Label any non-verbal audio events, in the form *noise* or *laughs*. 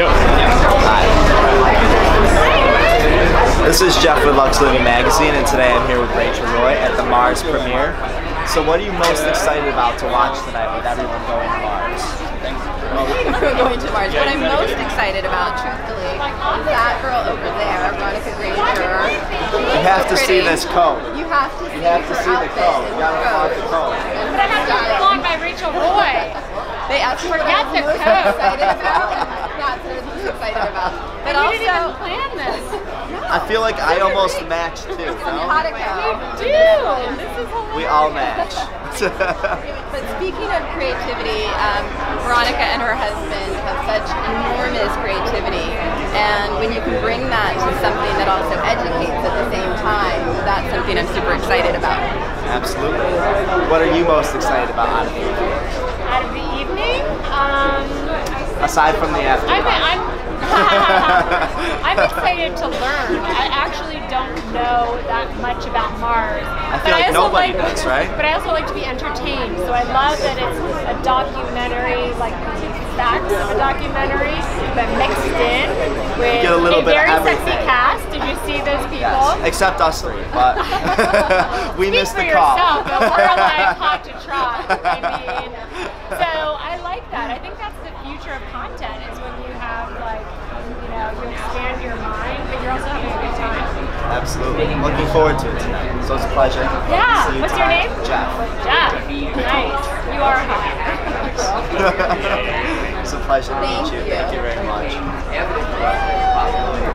Yep. Hi. This is Jeff with Lux Living Magazine, and today I'm here with Rachel Roy at the Mars premiere. So, what are you most excited about to watch tonight with everyone going to Mars? going to Mars. What I'm most excited about, truthfully, is that girl over there, Veronica Grazer. You have to see this coat. You have to see You have to her see the outfit coat. You gotta her want the coat. coat. But I have to her be blocked by Rachel Roy. They asked me what Forget I'm the most coat. excited about. That's what I'm most excited about. *laughs* But you didn't even plan this. I feel like I almost match too. simpatico. You do. This is hilarious. We all match. *laughs* *laughs* But speaking of creativity, um, Veronica and her husband have such enormous creativity, and when you can bring that to something that also educates at the same time, that's something I'm super excited about. Absolutely. What are you most excited about out of the evening? Out of the evening, um, Aside from the after. I'm, I'm, I'm excited to learn. I actually don't know that much about Mars. I but feel like also nobody does, right? But I also like to be entertained, so I love that it's a documentary, like facts of a documentary, but mixed in with a little bit of very sexy cast. Did you see those people? Yes. Except us three, but *laughs* we Speak missed for the call. yourself, but we're like hot to trot. I *laughs* mean, so I like that. I think that's the future of content is when you have like, you know, you expand your mind, but you're also having a good time. Absolutely. Looking forward to it tonight. So it's a pleasure. Yeah. See you What's your name? Jeff. Jeff. Nice. You are hot. *laughs* it's a pleasure to meet you. you. Thank you very much.